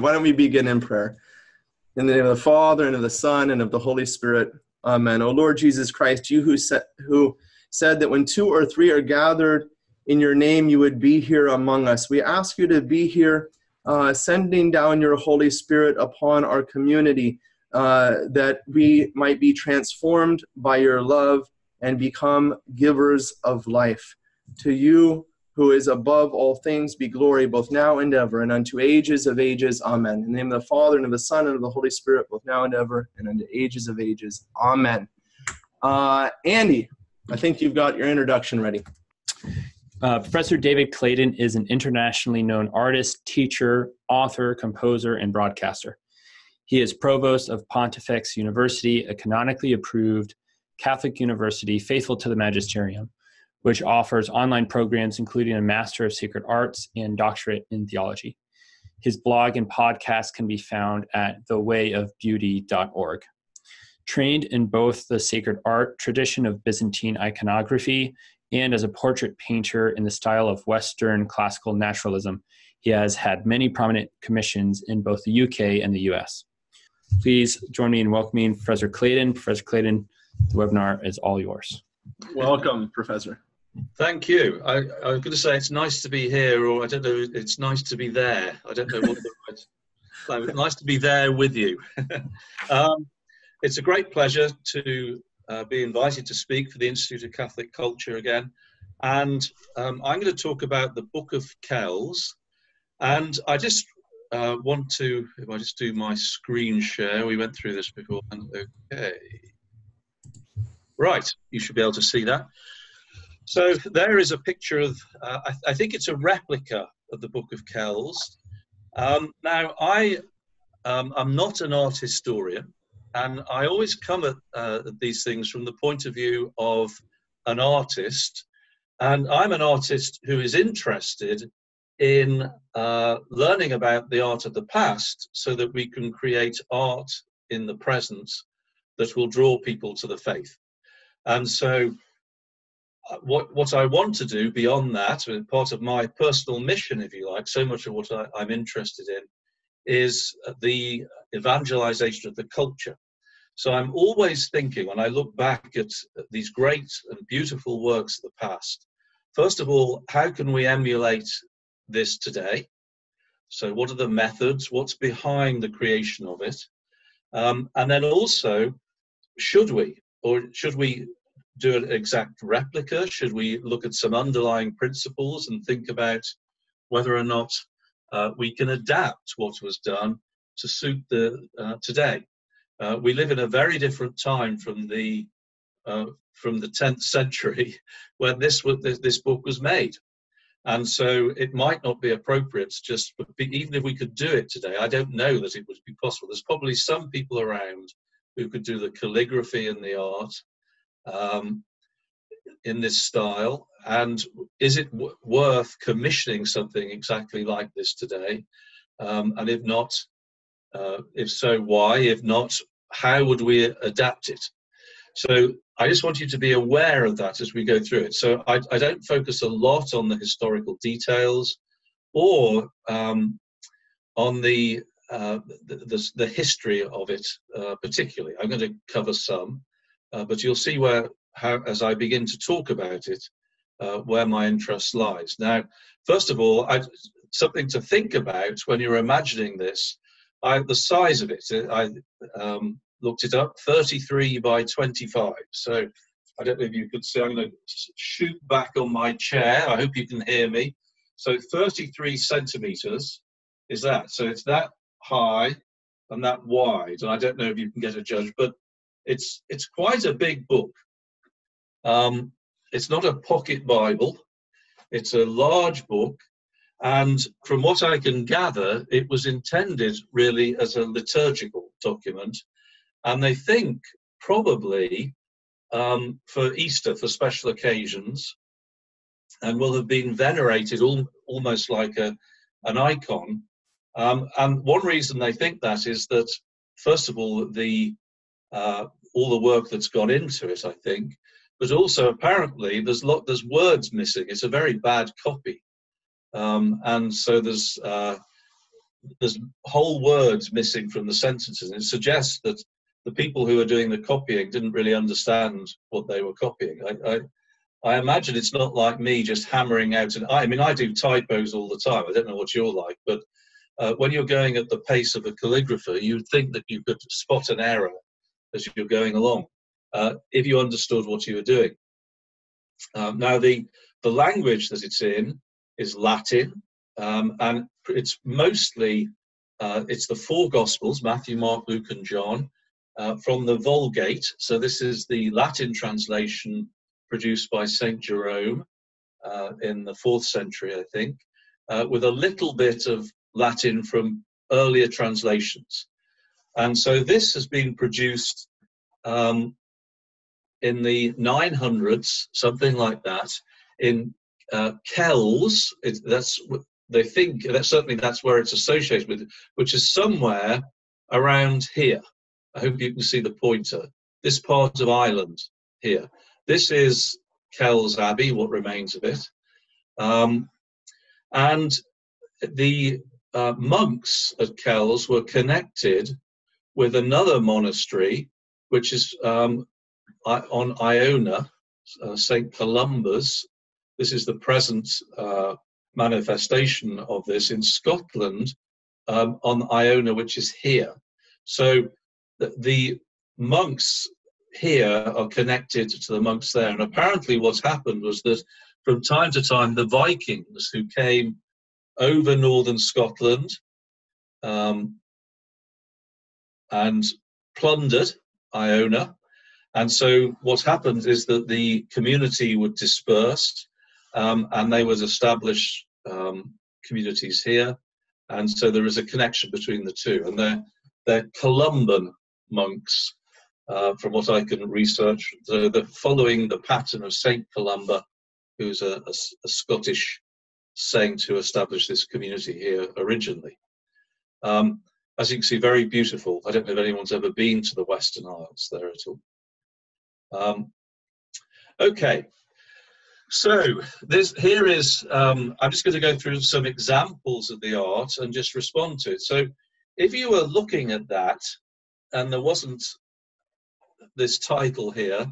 Why don't we begin in prayer? In the name of the Father, and of the Son, and of the Holy Spirit. Amen. O Lord Jesus Christ, you who said, who said that when two or three are gathered in your name, you would be here among us. We ask you to be here, uh, sending down your Holy Spirit upon our community, uh, that we might be transformed by your love and become givers of life. To you, who is above all things, be glory both now and ever, and unto ages of ages. Amen. In the name of the Father, and of the Son, and of the Holy Spirit, both now and ever, and unto ages of ages. Amen. Uh, Andy, I think you've got your introduction ready. Uh, Professor David Clayton is an internationally known artist, teacher, author, composer, and broadcaster. He is provost of Pontifex University, a canonically approved Catholic university faithful to the magisterium which offers online programs including a Master of Sacred Arts and Doctorate in Theology. His blog and podcast can be found at thewayofbeauty.org. Trained in both the sacred art tradition of Byzantine iconography and as a portrait painter in the style of Western classical naturalism, he has had many prominent commissions in both the UK and the US. Please join me in welcoming Professor Clayton. Professor Clayton, the webinar is all yours. Welcome, Professor. Thank you. I, I was going to say it's nice to be here, or I don't know, it's nice to be there. I don't know what the right. nice to be there with you. um, it's a great pleasure to uh, be invited to speak for the Institute of Catholic Culture again. And um, I'm going to talk about the Book of Kells. And I just uh, want to, if I just do my screen share, we went through this before. Okay. Right, you should be able to see that. So there is a picture of, uh, I, I, think it's a replica of the Book of Kells. Um, now, I um, am not an art historian, and I always come at uh, these things from the point of view of an artist. And I'm an artist who is interested in uh, learning about the art of the past so that we can create art in the present that will draw people to the faith. And so what what I want to do beyond that, and part of my personal mission, if you like, so much of what I, am interested in, is the evangelization of the culture. So I'm always thinking when I look back at these great and beautiful works of the past. First of all, how can we emulate this today? So what are the methods? What's behind the creation of it? Um, and then also, should we or should we do an exact replica? Should we look at some underlying principles and think about whether or not uh, we can adapt what was done to suit the uh, today? Uh, we live in a very different time from the uh, from the 10th century when this was, this book was made. And so it might not be appropriate just, even if we could do it today, I don't know that it would be possible. There's probably some people around who could do the calligraphy and the art, um, in this style? And is it w- worth commissioning something exactly like this today? Um, and if not, uh, if so, why? If not, how would we adapt it? So I just want you to be aware of that as we go through it. So I, I don't focus a lot on the historical details or um, on the, uh, the, the, the, history of it uh, particularly. I'm going to cover some. Uh, but you'll see where, how, as I begin to talk about it, uh, where my interest lies. Now, first of all, I, something to think about when you're imagining this. I, the size of it, uh, I um, looked it up, 33 by 25. So I don't know if you could see. I'm going to shoot back on my chair. I hope you can hear me. So 33 centimeters is that. So it's that high and that wide. And I don't know if you can get a judge, but it's it's quite a big book. Um, it's not a pocket Bible. It's a large book, and from what I can gather, it was intended really as a liturgical document, and they think probably um, for Easter for special occasions, and will have been venerated all, almost like a an icon. Um, and one reason they think that is that, first of all, the uh, all the work that's gone into it, I think. But also, apparently, there's lot there's words missing. It's a very bad copy, um, and so there's uh, there's whole words missing from the sentences. And it suggests that the people who are doing the copying didn't really understand what they were copying. I, I, I imagine it's not like me just hammering out. And I mean, I do typos all the time. I don't know what you're like, but uh, when you're going at the pace of a calligrapher, you'd think that you could spot an error as you're going along uh, if you understood what you were doing. Um, now, the the language that it's in is Latin, um, and it's mostly uh, it's the four Gospels: Matthew, Mark, Luke, and John, uh, from the Vulgate. So this is the Latin translation produced by Saint Jerome uh, in the fourth century, I think, uh, with a little bit of Latin from earlier translations. And so this has been produced um, in the 900s, something like that, in uh, Kells. It, that's they think that certainly that's where it's associated with, which is somewhere around here. I hope you can see the pointer. This part of Ireland here. This is Kells Abbey, what remains of it. Um, and the uh, monks at Kells were connected with another monastery, which is um, on Iona, uh, St. Columba's. This is the present uh, manifestation of this in Scotland um, on Iona, which is here. So the, the monks here are connected to the monks there. And apparently, what's happened was that from time to time, the Vikings who came over northern Scotland um, and plundered Iona. And so, what happened is that the community would disperse um, and they would establish um, communities here. And so, there is a connection between the two. And they're, they're Columban monks, uh, from what I can research. So they're following the pattern of Saint Columba, who's a, a, a Scottish saint who established this community here originally. Um, as you can see, very beautiful. I don't know if anyone's ever been to the Western Isles there at all. Um, okay, so this here is. Um, I'm just going to go through some examples of the art and just respond to it. So, if you were looking at that and there wasn't this title here,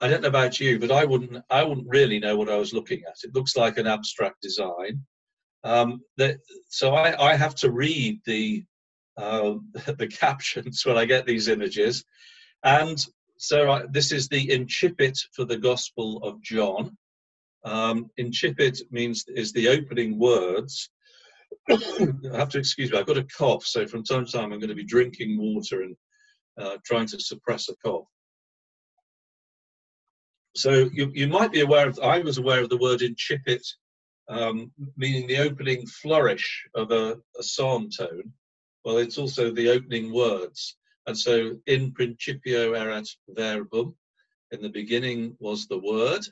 I don't know about you, but I wouldn't I wouldn't really know what I was looking at. It looks like an abstract design. Um, that, so I, I have to read the uh, the captions when I get these images, and so I, this is the incipit for the Gospel of John. Um, incipit means is the opening words. I have to excuse me. I've got a cough, so from time to time I'm going to be drinking water and uh, trying to suppress a cough. So you, you might be aware of, I was aware of the word incipit, um, meaning the opening flourish of a, a psalm tone. Well, it's also the opening words. And so in principio erat verbum, in the beginning was the word.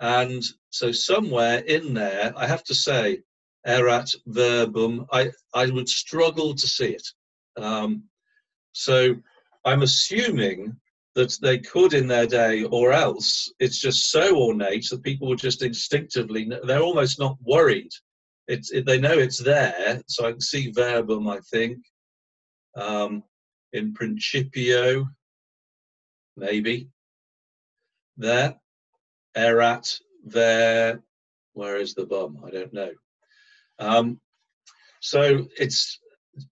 And so somewhere in there, I have to say, erat verbum, I, I would struggle to see it. Um, so I'm assuming that they could in their day, or else it's just so ornate that people would just instinctively, they're almost not worried. It's, it, they know it's there, so I can see verbum, I think. Um, in principio, maybe. There. Erat, there. Where is the bum? I don't know. Um, so it's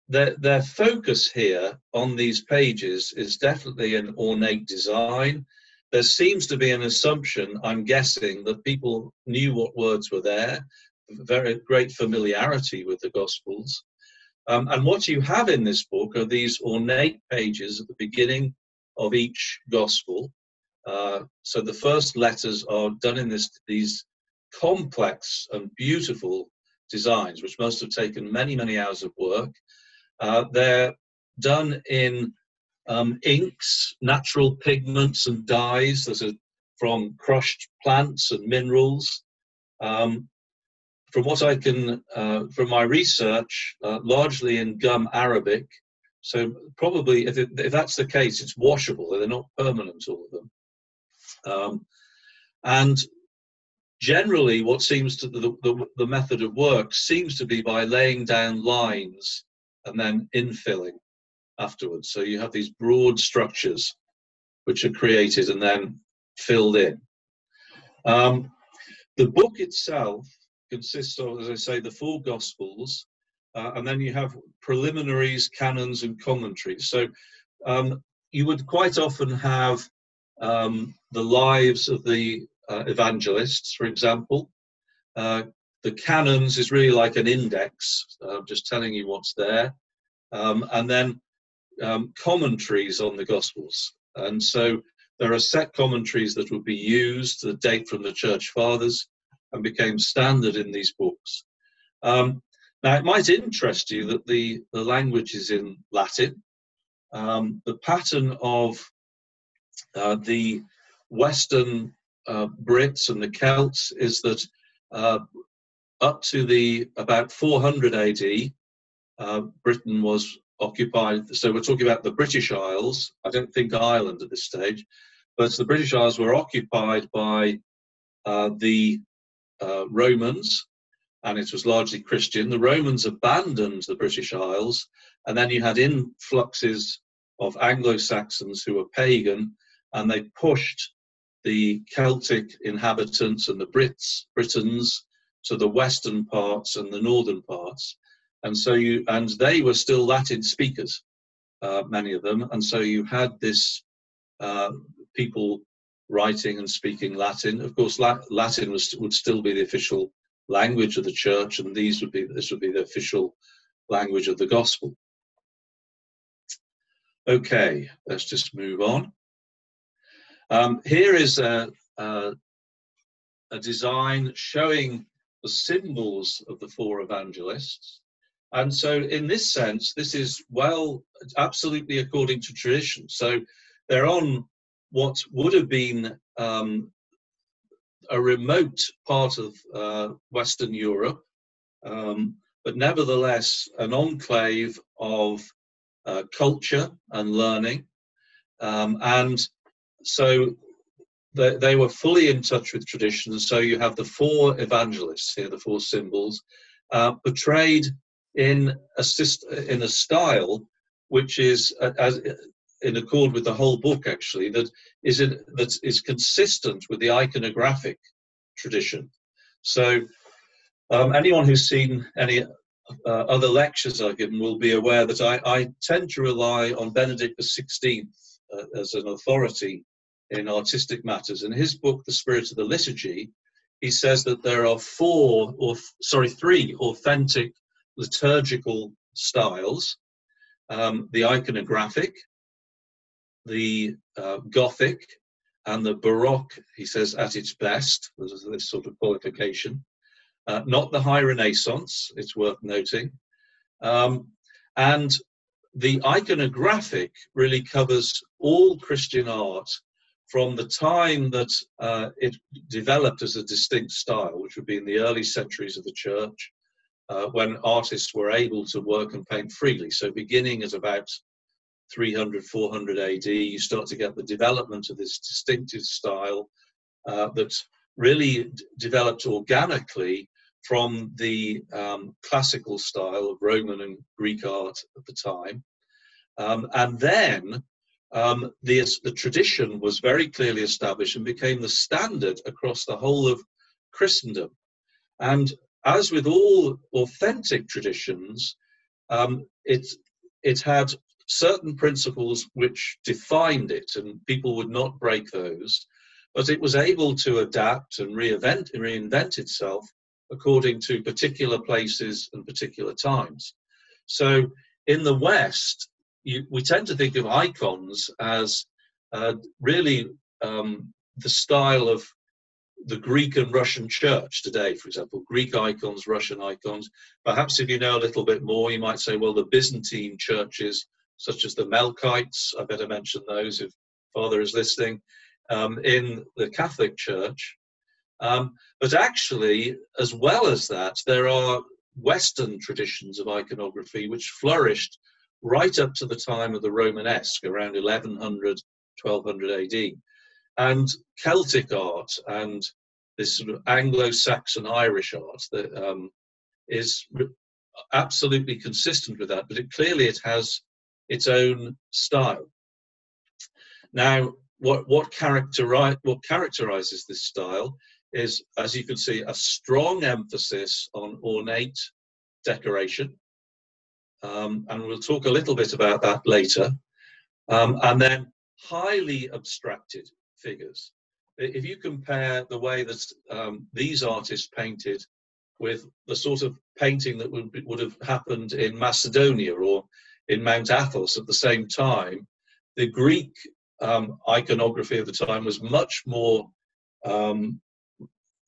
their, their focus here on these pages is definitely an ornate design. There seems to be an assumption, I'm guessing, that people knew what words were there, very great familiarity with the Gospels. Um, and what you have in this book are these ornate pages at the beginning of each Gospel. Uh, so the first letters are done in this, these complex and beautiful designs, which must have taken many, many hours of work. Uh, they're done in um, inks, natural pigments and dyes that are from crushed plants and minerals. Um, from what I can, uh, from my research, uh, largely in gum arabic. So probably, if, it, if, that's the case, it's washable. They're not permanent, all of them. Um, and generally, what seems to the, the, the method of work seems to be by laying down lines and then infilling afterwards. So you have these broad structures which are created and then filled in. Um, the book itself consists of, as I say, the four Gospels, uh, and then you have preliminaries, canons, and commentaries. So um, you would quite often have um, the lives of the uh, evangelists, for example. Uh, the canons is really like an index, uh, just telling you what's there. Um, and then um, commentaries on the Gospels. And so there are set commentaries that would be used that date from the Church Fathers and became standard in these books. Um, now, it might interest you that the, the language is in Latin. Um, the pattern of uh, the Western uh, Brits and the Celts is that uh, up to the about 400 AD, uh, Britain was occupied. So we're talking about the British Isles. I don't think Ireland at this stage, but the British Isles were occupied by uh, the uh, Romans, and it was largely Christian. The Romans abandoned the British Isles, and then you had influxes of Anglo Saxons who were pagan, and they pushed the Celtic inhabitants and the Brits, Britons, to the western parts and the northern parts and so you and they were still Latin speakers, uh, many of them, and so you had this uh, people writing and speaking Latin. Of course, Latin was, would still be the official language of the church, and these would be this would be the official language of the gospel. Okay, let's just move on. Um, here is a, a, a design showing the symbols of the four evangelists. And so, in this sense, this is well, absolutely according to tradition. So, they're on what would have been um, a remote part of uh, Western Europe, um, but nevertheless an enclave of uh, culture and learning. Um, and so they, they, were fully in touch with tradition. So you have the four evangelists here, the four symbols, uh, portrayed in a in a style which is uh, as in accord with the whole book actually that is in, that is consistent with the iconographic tradition so um, anyone who's seen any uh, other lectures I've given will be aware that I, I tend to rely on Benedict XVI uh, as an authority in artistic matters. In his book, The Spirit of the Liturgy, he says that there are four, or sorry, three authentic liturgical styles um, the iconographic, the uh, Gothic, and the Baroque, he says, at its best. There's this sort of qualification. Uh, not the High Renaissance, it's worth noting. Um, and the iconographic really covers all Christian art from the time that uh, it developed as a distinct style, which would be in the early centuries of the church, uh, when artists were able to work and paint freely. So, beginning at about 300, 400 AD, you start to get the development of this distinctive style uh, that really d- developed organically from the um, classical style of Roman and Greek art at the time. Um, and then um, the, the tradition was very clearly established and became the standard across the whole of Christendom. And as with all authentic traditions, um, it, it had certain principles which defined it, and people would not break those. But it was able to adapt and reinvent, reinvent itself according to particular places and particular times. So in the West, you, we tend to think of icons as uh, really um, the style of the Greek and Russian church today, for example, Greek icons, Russian icons. Perhaps if you know a little bit more, you might say, well, the Byzantine churches, such as the Melkites, I better mention those if Father is listening, um, in the Catholic Church. Um, but actually, as well as that, there are Western traditions of iconography which flourished right up to the time of the Romanesque, around 1100, 1200 AD and Celtic art and this sort of Anglo-Saxon Irish art that um, is absolutely consistent with that, but it clearly it has its own style. Now, what what characterize what characterizes this style is, as you can see, a strong emphasis on ornate decoration, um, and we'll talk a little bit about that later. Um, and then highly abstracted figures. If you compare the way that um, these artists painted with the sort of painting that would, would have happened in Macedonia or in Mount Athos at the same time, the Greek um, iconography of the time was much more um,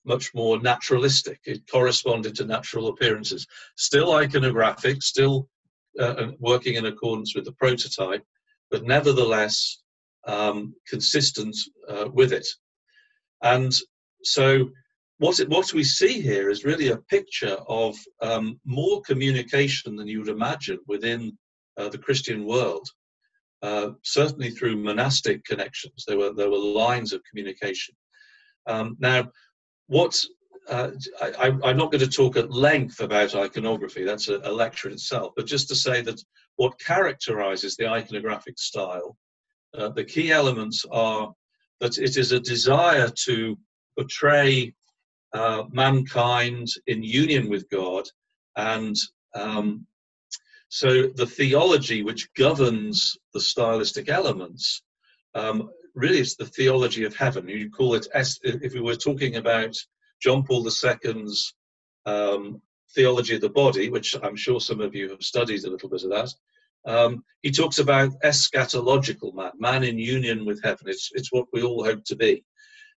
much more naturalistic. It corresponded to natural appearances. Still iconographic, still uh, uh working in accordance with the prototype, but nevertheless um, consistent uh, with it. And so what, it, what we see here is really a picture of um, more communication than you would imagine within uh, the Christian world. Uh, certainly through monastic connections, there were there were lines of communication. Um, now, what uh, I, am not going to talk at length about iconography. That's a, a, lecture in itself. But just to say that what characterizes the iconographic style, uh, the key elements are that it is a desire to portray uh, mankind in union with God. And um, so the theology which governs the stylistic elements um, really is the theology of heaven. You call it, if we were talking about John Paul II's um, theology of the body, which I'm sure some of you have studied a little bit of that. Um, he talks about eschatological man, man in union with heaven. It's, it's what we all hope to be.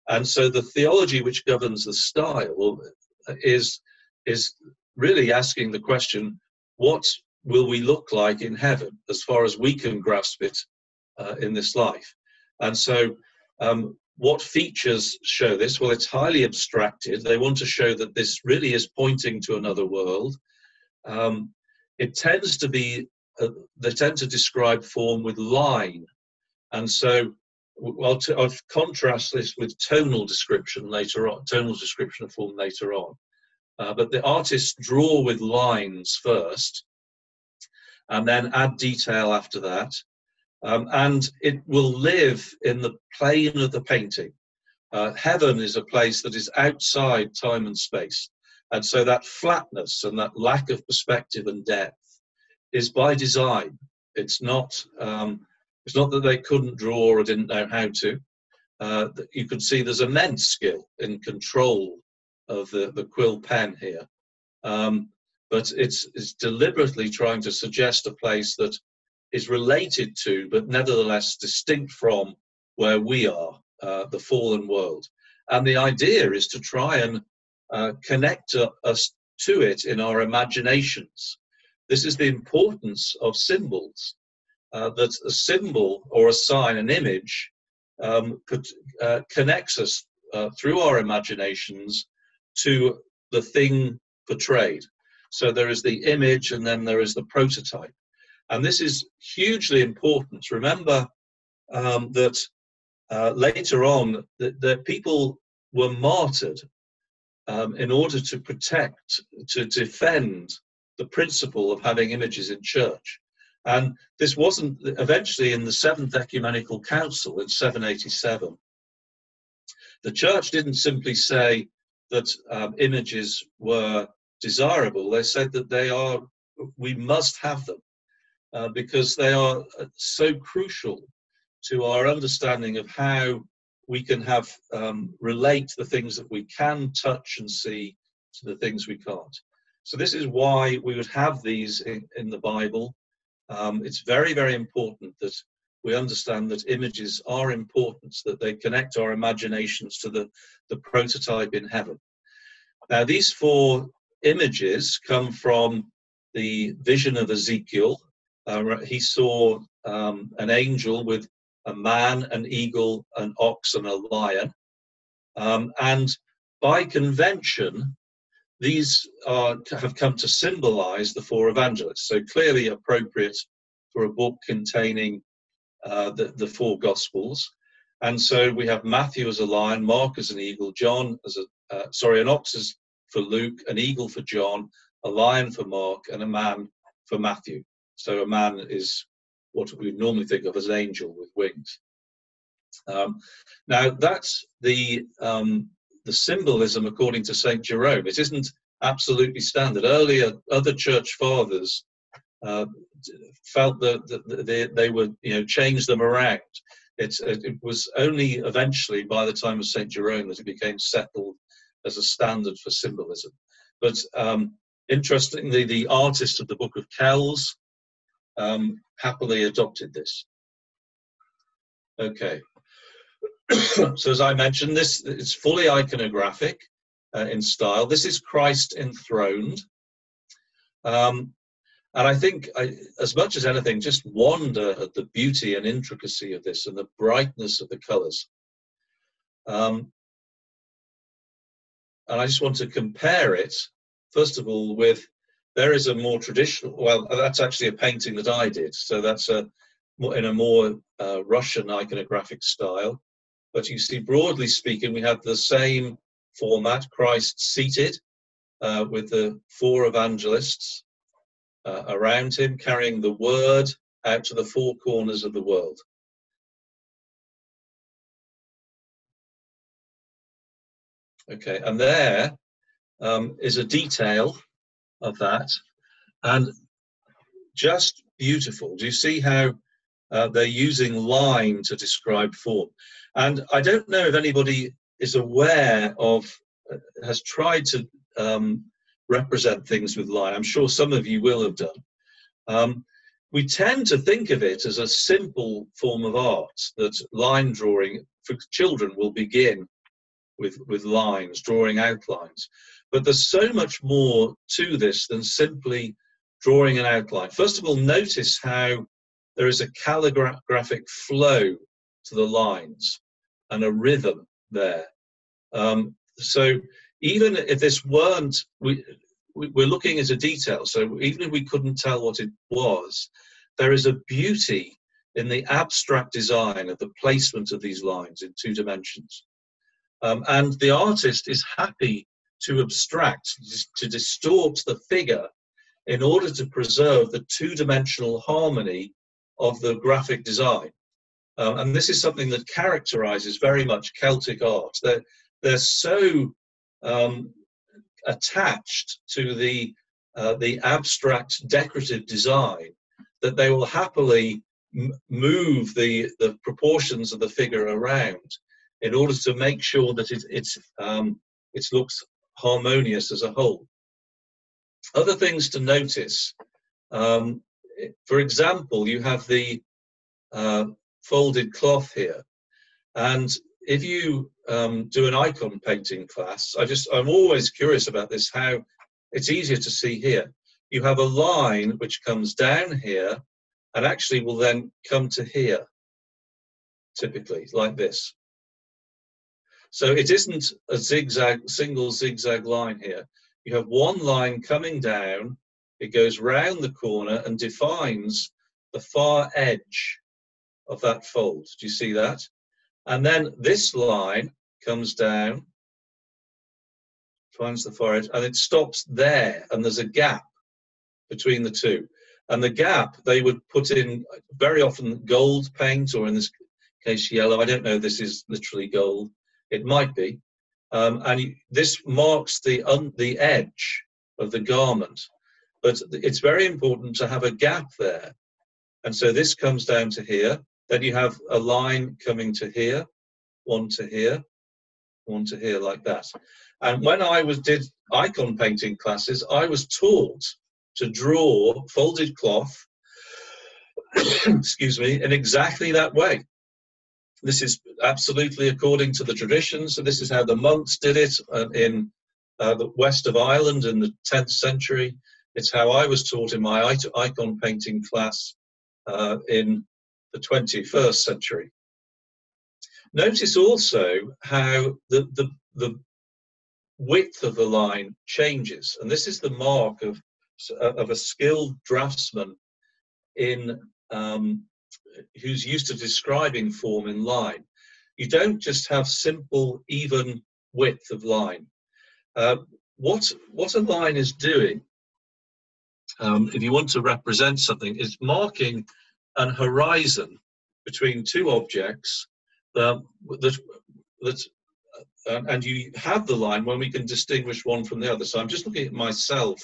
And so the theology which governs the style is, is really asking the question what will we look like in heaven as far as we can grasp it uh, in this life? And so, um, what features show this? Well, it's highly abstracted. They want to show that this really is pointing to another world. Um, it tends to be, uh, they tend to describe form with line. And so I'll, t- I'll contrast this with tonal description later on, tonal description of form later on. Uh, but the artists draw with lines first and then add detail after that. Um, and it will live in the plane of the painting. Uh, heaven is a place that is outside time and space. And so that flatness and that lack of perspective and depth is by design. It's not um, it's not that they couldn't draw or didn't know how to. Uh, you can see there's immense skill in control of the, the quill pen here. Um, but it's, it's deliberately trying to suggest a place that is related to, but nevertheless distinct from where we are, uh, the fallen world. And the idea is to try and uh, connect uh, us to it in our imaginations. This is the importance of symbols uh, that a symbol or a sign, an image, um, uh, connects us uh, through our imaginations to the thing portrayed. So there is the image and then there is the prototype. And this is hugely important. Remember um, that uh, later on, that, that, people were martyred um, in order to protect, to defend the principle of having images in church. And this wasn't eventually in the Seventh Ecumenical Council in 787. The church didn't simply say that um, images were desirable, they said that they are, we must have them uh, because they are uh, so crucial to our understanding of how we can have um, relate the things that we can touch and see to the things we can't. So this is why we would have these in, in the Bible um, it's very, very important that we understand that images are important, that they connect our imaginations to the, the prototype in heaven. Now, these four images come from the vision of Ezekiel. Uh, he saw um, an angel with a man, an eagle, an ox, and a lion. Um, and by convention, these are, have come to symbolize the four evangelists, so clearly appropriate for a book containing uh, the, the four gospels. And so we have Matthew as a lion, Mark as an eagle, John as a, uh, sorry, an ox is for Luke, an eagle for John, a lion for Mark, and a man for Matthew. So a man is what we normally think of as an angel with wings. Um, now that's the um, the symbolism according to Saint Jerome. It isn't absolutely standard. Earlier, other church fathers uh, felt that, that they, they would you know change them around. It's, it was only eventually by the time of Saint Jerome that it became settled as a standard for symbolism. But um, interestingly, the artist of the Book of Kells um, happily adopted this. Okay. so as I mentioned, this is fully iconographic uh, in style. This is Christ enthroned. Um, and I think, I, as much as anything, just wonder at the beauty and intricacy of this and the brightness of the colours. Um, and I just want to compare it, first of all, with there is a more traditional. Well, that's actually a painting that I did, so that's a in a more uh, Russian iconographic style. But you see, broadly speaking, we have the same format: Christ seated uh, with the four evangelists uh, around him, carrying the word out to the four corners of the world. Okay, and there um, is a detail of that, and just beautiful. Do you see how uh, they're using line to describe form? And I don't know if anybody is aware of, uh, has tried to um, represent things with line. I'm sure some of you will have done. Um, we tend to think of it as a simple form of art that line drawing for children will begin with, with lines, drawing outlines. But there's so much more to this than simply drawing an outline. First of all, notice how there is a calligraphic flow to the lines and a rhythm there. Um, so even if this weren't, we, we're looking at a detail. So even if we couldn't tell what it was, there is a beauty in the abstract design of the placement of these lines in two dimensions. Um, and the artist is happy to abstract, to distort the figure in order to preserve the two dimensional harmony of the graphic design. Um, and this is something that characterizes very much Celtic art. They're, they're so um, attached to the uh, the abstract decorative design that they will happily move the the proportions of the figure around in order to make sure that it it's um, it looks harmonious as a whole. Other things to notice. Um, for example, you have the uh, folded cloth here, and if you um, do an icon painting class, I just I'm always curious about this. How it's easier to see here. You have a line which comes down here, and actually will then come to here. Typically, like this. So it isn't a zigzag, single zigzag line here. You have one line coming down. It goes round the corner and defines the far edge of that fold. Do you see that? And then this line comes down, finds the far edge, and it stops there, and there's a gap between the two. And the gap they would put in very often gold paint, or in this case yellow. I don't know. This is literally gold. It might be, um, and this marks the un, the edge of the garment. But it's very important to have a gap there, and so this comes down to here. Then you have a line coming to here, one to here, one to here like that. And when I was did icon painting classes, I was taught to draw folded cloth, excuse me, in exactly that way. This is absolutely according to the tradition. So this is how the monks did it uh, in uh, the west of Ireland in the 10th century. It's how I was taught in my icon painting class uh, in the 21st century. Notice also how the, the, the width of the line changes. And this is the mark of, of a skilled draftsman in um, who's used to describing form in line. You don't just have simple, even width of line. Uh, what, what a line is doing, um, if you want to represent something, is marking an horizon between two objects that, that, that uh, and you have the line when we can distinguish one from the other. So I'm just looking at myself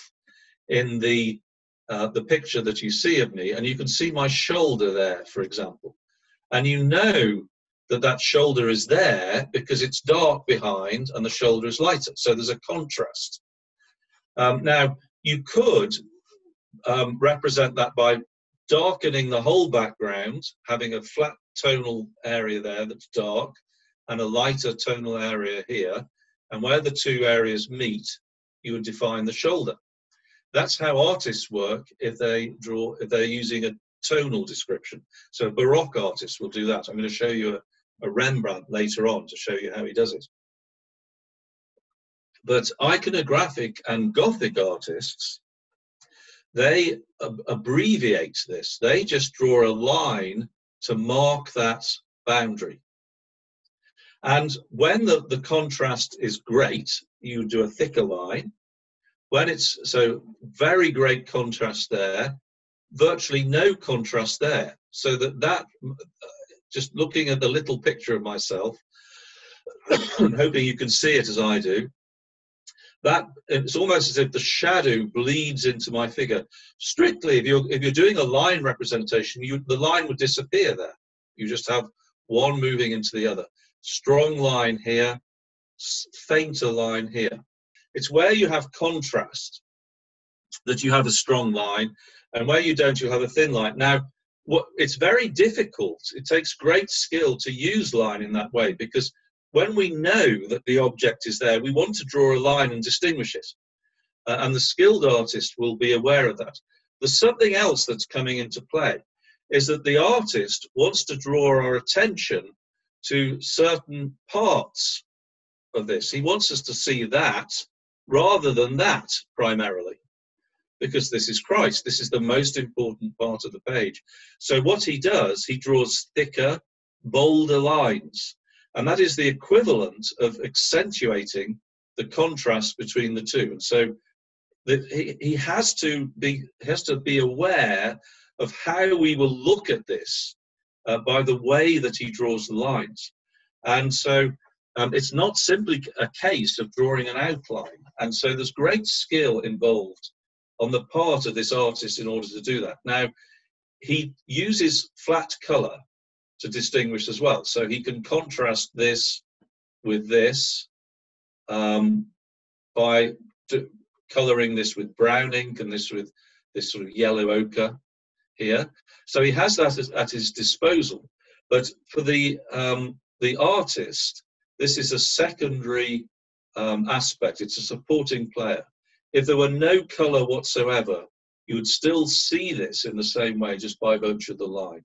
in the uh, the picture that you see of me, and you can see my shoulder there, for example, and you know that that shoulder is there because it's dark behind and the shoulder is lighter. So there's a contrast. Um, now you could um, represent that by darkening the whole background, having a flat tonal area there that's dark, and a lighter tonal area here. And where the two areas meet, you would define the shoulder. That's how artists work if they draw, if they're using a tonal description. So Baroque artists will do that. I'm going to show you a, a Rembrandt later on to show you how he does it. But iconographic and Gothic artists, they ab abbreviate this. They just draw a line to mark that boundary. And when the, the contrast is great, you do a thicker line. When it's so very great contrast there, virtually no contrast there. So that that uh, just looking at the little picture of myself, and hoping you can see it as I do, that it's almost as if the shadow bleeds into my figure. Strictly, if you're if you're doing a line representation, you the line would disappear there. You just have one moving into the other strong line here, fainter line here. It's where you have contrast that you have a strong line, and where you don't, you have a thin line. Now, what, it's very difficult. It takes great skill to use line in that way because when we know that the object is there, we want to draw a line and distinguish it. Uh, and the skilled artist will be aware of that. There's something else that's coming into play is that the artist wants to draw our attention to certain parts of this. He wants us to see that rather than that primarily, because this is Christ. This is the most important part of the page. So, what he does, he draws thicker, bolder lines, and that is the equivalent of accentuating the contrast between the two. And so, the, he, he has to be has to be aware of how we will look at this uh, by the way that he draws the lines. And so um, it's not simply a case of drawing an outline. And so there's great skill involved on the part of this artist in order to do that. Now, he uses flat color to distinguish as well. So he can contrast this with this um, by coloring this with brown ink and this with this sort of yellow ochre here. So he has that at his disposal. But for the um, the artist, this is a secondary um, aspect. It's a supporting player. If there were no color whatsoever, you would still see this in the same way just by virtue of the line.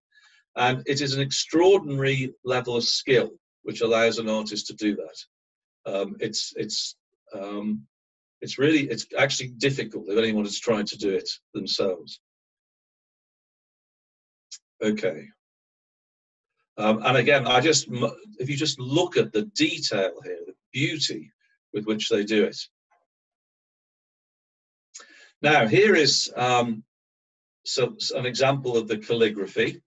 And it is an extraordinary level of skill which allows an artist to do that. Um, it's it's um, it's really it's actually difficult if anyone is trying to do it themselves. Okay. Um, and again, I just if you just look at the detail here, the beauty with which they do it. Now, here is um, an example of the calligraphy,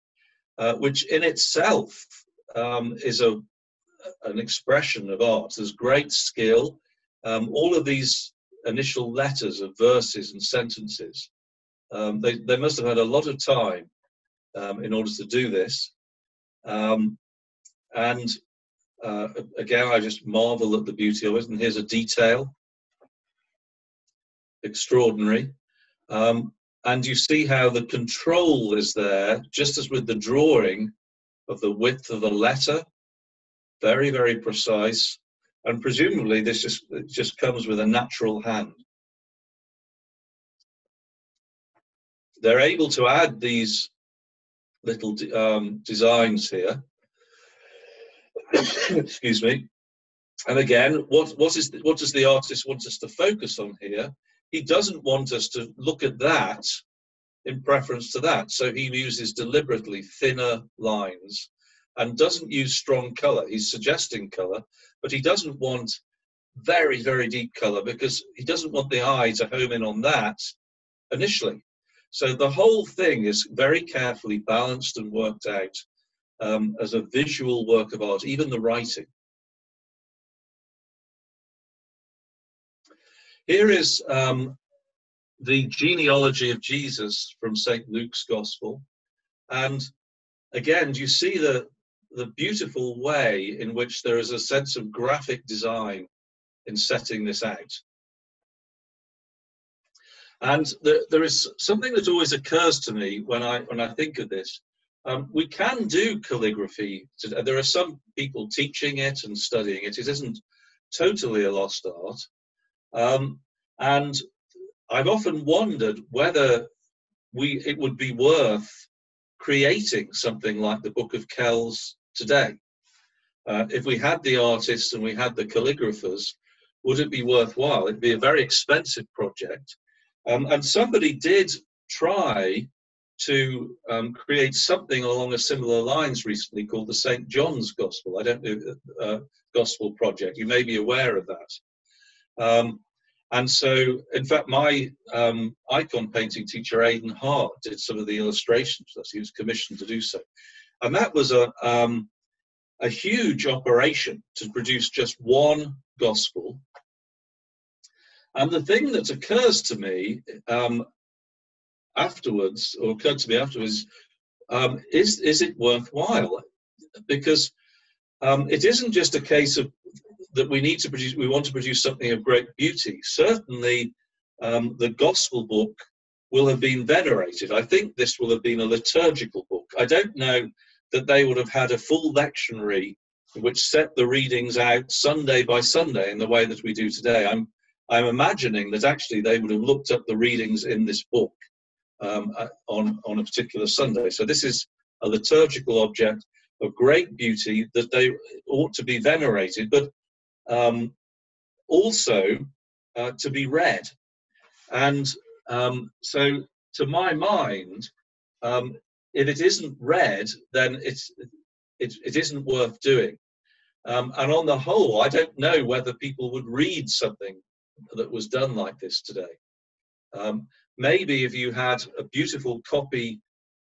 uh, which in itself um, is a an expression of art. There's great skill. Um, all of these initial letters of verses and sentences, um, they, they must have had a lot of time um, in order to do this. Um, and uh, again, I just marvel at the beauty of it. And here's a detail, extraordinary. Um, and you see how the control is there, just as with the drawing of the width of the letter, very, very precise. And presumably this just, just comes with a natural hand. They're able to add these little um, designs here. Excuse me. And again, what what is the, what does the artist want us to focus on here? He doesn't want us to look at that in preference to that. So he uses deliberately thinner lines and doesn't use strong color. He's suggesting color, but he doesn't want very, very deep colour because he doesn't want the eye to home in on that initially. So the whole thing is very carefully balanced and worked out um, as a visual work of art, even the writing. Here is um, the genealogy of Jesus from St. Luke's Gospel. And again, do you see the, the beautiful way in which there is a sense of graphic design in setting this out? And there, there is something that always occurs to me when I, when I think of this. Um, we can do calligraphy. Today. There are some people teaching it and studying it. It isn't totally a lost art. Um, and I've often wondered whether we it would be worth creating something like the Book of Kells today. Uh, if we had the artists and we had the calligraphers, would it be worthwhile? It'd be a very expensive project. Um, and somebody did try to um, create something along a similar lines recently called the St. John's Gospel. I don't know, uh, Gospel Project. You may be aware of that. Um, and so, in fact, my um, icon painting teacher, Aidan Hart, did some of the illustrations for us. He was commissioned to do so. And that was a, um, a huge operation to produce just one gospel. And the thing that occurs to me um, afterwards, or occurred to me afterwards, um, is, is it worthwhile? Because um, it isn't just a case of that we need to produce, we want to produce something of great beauty. Certainly, um, the gospel book will have been venerated. I think this will have been a liturgical book. I don't know that they would have had a full lectionary which set the readings out Sunday by Sunday in the way that we do today. I'm I'm imagining that actually they would have looked up the readings in this book um, on on a particular Sunday. So this is a liturgical object of great beauty that they ought to be venerated. But um, also uh, to be read. And um, so, to my mind, um, if it isn't read, then it's it, it isn't worth doing. Um, and on the whole, I don't know whether people would read something that was done like this today. Um, maybe if you had a beautiful copy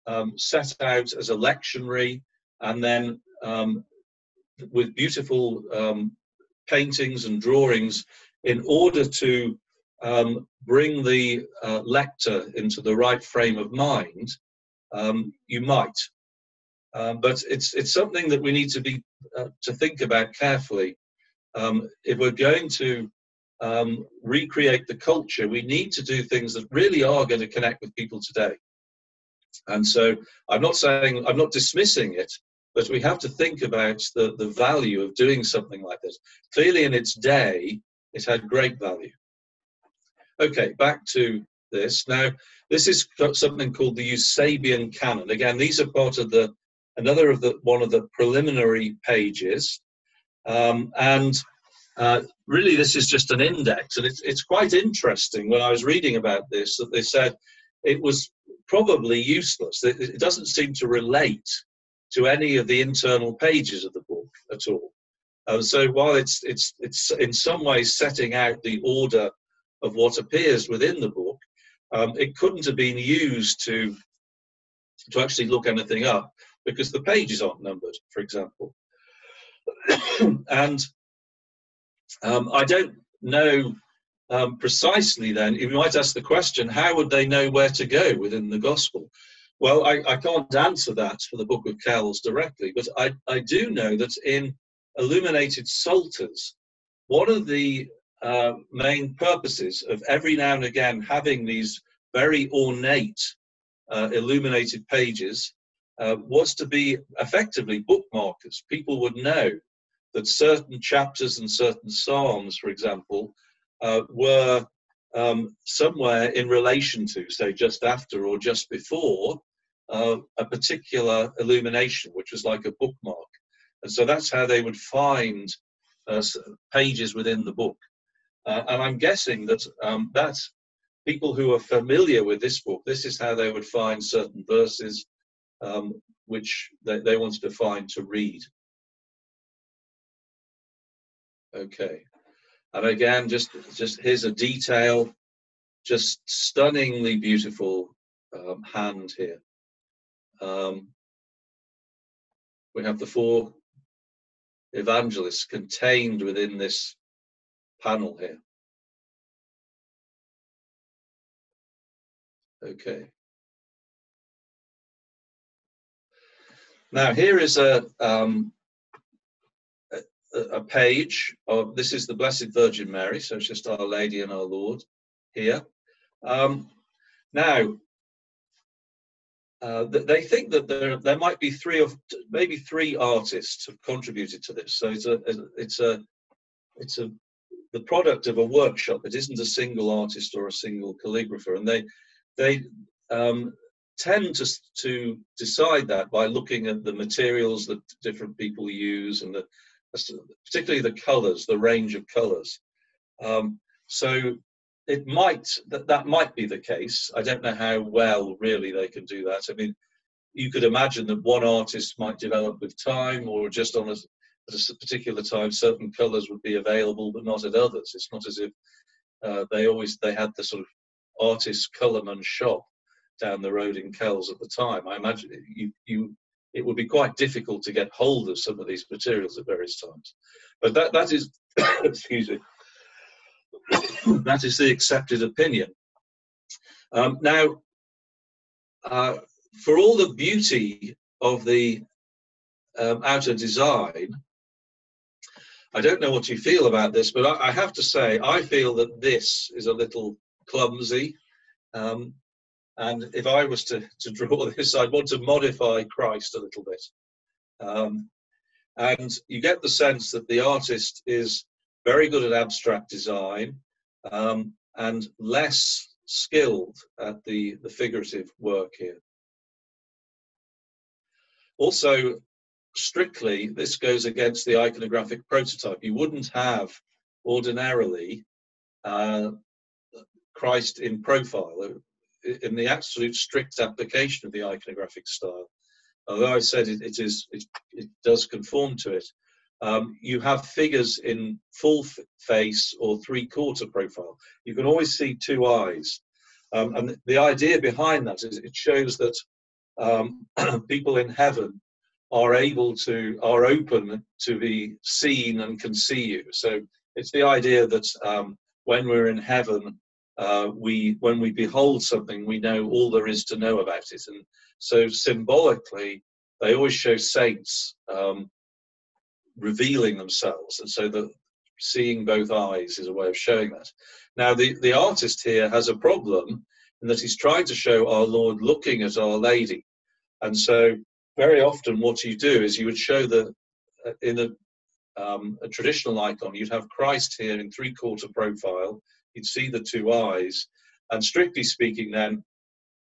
um, set out as a lectionary and then um, with beautiful um, paintings and drawings in order to um, bring the uh, lector into the right frame of mind, um, you might. But it's it's something that we need to be uh, to think about carefully. If we're going to um, recreate the culture, we need to do things that really are going to connect with people today. And so I'm not saying I'm not dismissing it, but we have to think about the, the value of doing something like this. Clearly, in its day, it had great value. Okay, back to this. Now, this is something called the Eusebian canon. Again, these are part of the another of the one of the preliminary pages, um, and uh, really, this is just an index, and it's it's quite interesting. When I was reading about this, that they said it was probably useless. It, it doesn't seem to relate to any of the internal pages of the book at all. Um, so while it's it's it's in some ways setting out the order of what appears within the book, um, it couldn't have been used to to actually look anything up because the pages aren't numbered, for example. and um, I don't know um, precisely. Then you might ask the question: How would they know where to go within the gospel? Well, I, I can't answer that for the Book of Kells directly, but I, I do know that in illuminated psalters, one of the uh, main purposes of every now and again having these very ornate uh, illuminated pages uh, was to be effectively bookmarkers. People would know that certain chapters and certain psalms, for example, uh, were um, somewhere in relation to, say, just after or just before uh, a particular illumination, which was like a bookmark. And so that's how they would find uh, pages within the book. Uh, and I'm guessing that um, that people who are familiar with this book, this is how they would find certain verses um, which they, they wanted to find to read. Okay. And again, just just here's a detail, just stunningly beautiful um, hand here. Um, we have the four evangelists contained within this panel here. Okay. Now here is a, um, a, page of, this is the Blessed Virgin Mary, so it's just Our Lady and Our Lord here. Um, now, uh, they think that there there might be three of maybe three artists have contributed to this. So it's a it's a it's a the product of a workshop. It isn't a single artist or a single calligrapher, and they they um, tend to to decide that by looking at the materials that different people use and the particularly the colors, the range of colors. Um, so it might that that might be the case. I don't know how well really they can do that. I mean, you could imagine that one artist might develop with time, or just on a, at a particular time, certain colours would be available, but not at others. It's not as if uh, they always they had the sort of artist colourman shop down the road in Kells at the time. I imagine you you it would be quite difficult to get hold of some of these materials at various times. But that that is excuse me that is the accepted opinion. Um, now, uh, for all the beauty of the um, outer design, I don't know what you feel about this, but I, I, have to say, I feel that this is a little clumsy. Um, and if I was to, to draw this, I'd want to modify Christ a little bit. Um, and you get the sense that the artist is very good at abstract design, um, and less skilled at the, the figurative work here. Also, strictly, this goes against the iconographic prototype. You wouldn't have ordinarily uh, Christ in profile in the absolute strict application of the iconographic style. Although I said it, it is, it, it does conform to it um, you have figures in full face or three quarter profile. You can always see two eyes. Um, and the idea behind that is it shows that um, people in heaven are able to, are open to be seen and can see you. So it's the idea that um, when we're in heaven, uh, we, when we behold something, we know all there is to know about it. And so symbolically, they always show saints um, revealing themselves. And so the seeing both eyes is a way of showing that. Now, the, the artist here has a problem in that he's trying to show our Lord looking at Our Lady. And so, very often, what you do is you would show the uh, in a, um, a traditional icon, you'd have Christ here in three quarter profile, you'd see the two eyes, and strictly speaking, then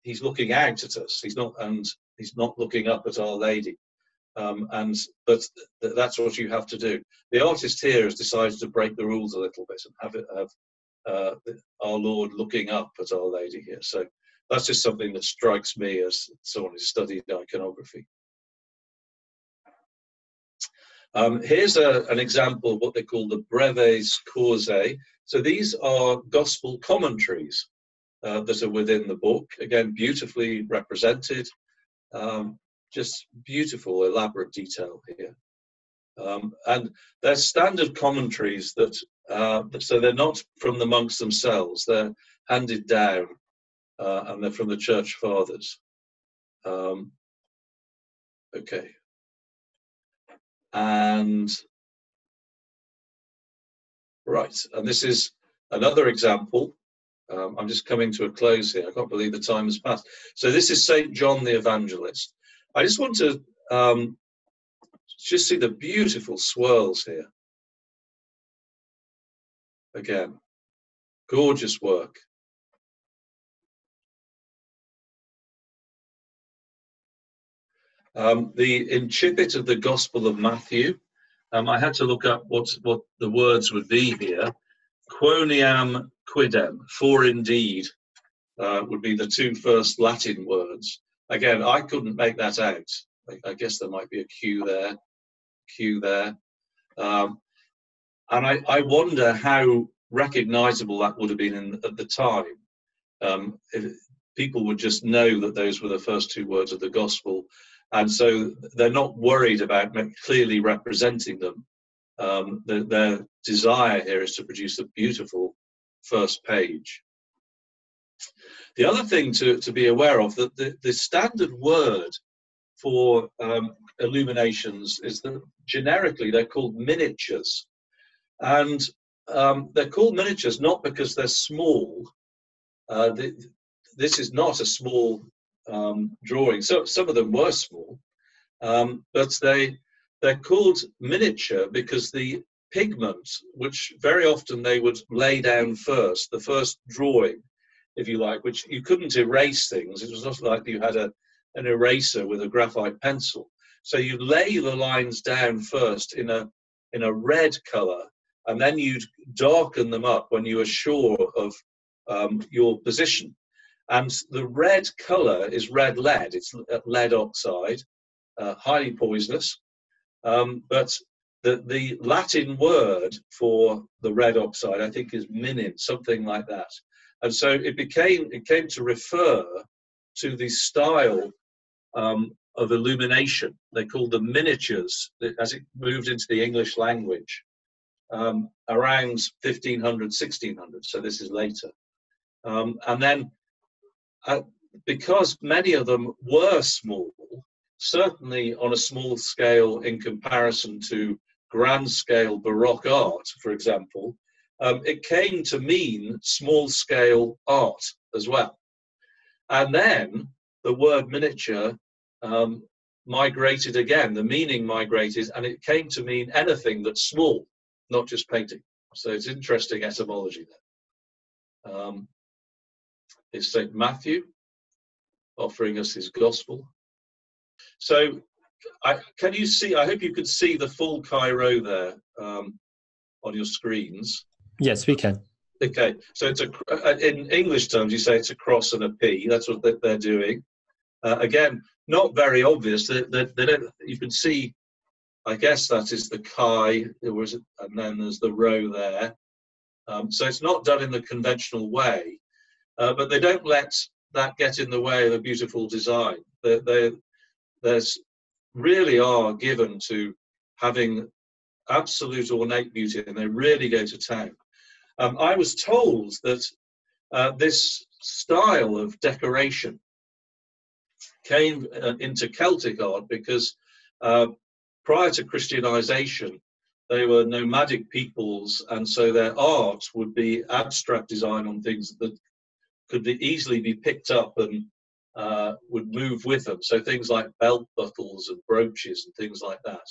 he's looking out at us. He's not, and he's not looking up at Our Lady. Um, and but th- that's what you have to do. The artist here has decided to break the rules a little bit and have it have uh, our Lord looking up at Our Lady here. So that's just something that strikes me as someone who's studied iconography. Um, here's a, an example of what they call the breves causae. So these are gospel commentaries uh, that are within the book. Again, beautifully represented. Um, just beautiful, elaborate detail here. Um, and they're standard commentaries that, uh, so they're not from the monks themselves, they're handed down uh, and they're from the church fathers. Um, okay. And, right, and this is another example. Um, I'm just coming to a close here. I can't believe the time has passed. So this is St. John the Evangelist. I just want to um, just see the beautiful swirls here. Again, gorgeous work. Um, the incipit of the Gospel of Matthew. Um, I had to look up what, what the words would be here. Quoniam quidem, for indeed, uh, would be the two first Latin words. Again, I couldn't make that out. I, I guess there might be a Q there, Q there. Um, and I, I wonder how recognizable that would have been in, at the time. Um, people would just know that those were the first two words of the gospel. And so they're not worried about clearly representing them. Um, the, their desire here is to produce a beautiful first page. The other thing to, to be aware of that the, the standard word for um, illuminations is that generically they're called miniatures. And um, they're called miniatures not because they're small. Uh, the, this is not a small um, drawing. So some of them were small, um, but they they're called miniature because the pigment, which very often they would lay down first, the first drawing, if you like, which you couldn't erase things. It was not like you had a an eraser with a graphite pencil. So you lay the lines down first in a in a red color, and then you'd darken them up when you were sure of um, your position. And the red color is red lead. It's lead oxide, uh, highly poisonous. Um, but the, the Latin word for the red oxide, I think, is minium, something like that. And so it became it came to refer to the style um, of illumination. They called the miniatures as it moved into the English language um, around 1500, 1600. So this is later. Um, and then uh, because many of them were small, certainly on a small scale in comparison to grand scale Baroque art, for example, um, it came to mean small scale art as well. And then the word miniature um, migrated again, the meaning migrated, and it came to mean anything that's small, not just painting. So it's interesting etymology there. Um, is St. Matthew offering us his gospel. So, I, can you see? I hope you could see the full Chi Rho there um, on your screens. Yes, we can. Okay, so it's a uh, in English terms, you say it's a cross and a P. That's what they're doing. Uh, again, not very obvious. They, they, they, don't. You can see. I guess that is the chi. Was, and then there's the rho there. Um, so it's not done in the conventional way. Uh, but they don't let that get in the way of a beautiful design. They, they there's really are given to having absolute ornate beauty, and they really go to town. Um, I was told that uh, this style of decoration came uh, into Celtic art because uh, prior to Christianization, they were nomadic peoples, and so their art would be abstract design on things that could be easily be picked up and uh, would move with them. So things like belt buckles and brooches and things like that.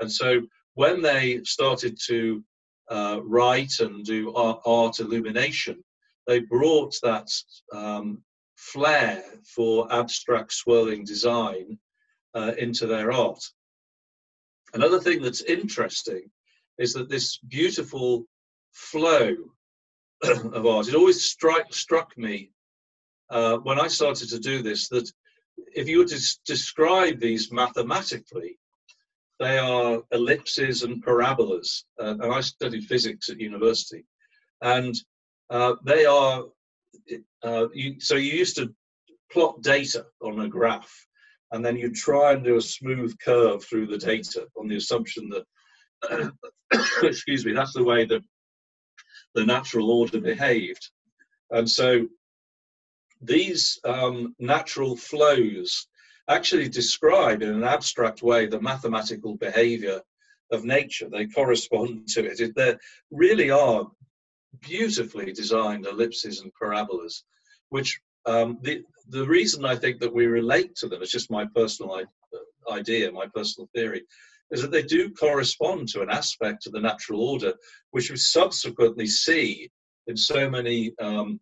And so when they started to uh, write and do art, art, illumination, they brought that um, flair for abstract swirling design uh, into their art. Another thing that's interesting is that this beautiful flow of ours. It always strike, struck me uh, when I started to do this that if you were to describe these mathematically, they are ellipses and parabolas. Uh, and I studied physics at university. And uh, they are, uh, you, so you used to plot data on a graph, and then you try and do a smooth curve through the data on the assumption that, excuse me, that's the way that the natural order behaved. And so these um, natural flows actually describe in an abstract way the mathematical behavior of nature. They correspond to it. They really are beautifully designed ellipses and parabolas, which um, the, the reason I think that we relate to them, it's just my personal idea, my personal theory, is that they do correspond to an aspect of the natural order, which we subsequently see in so many um,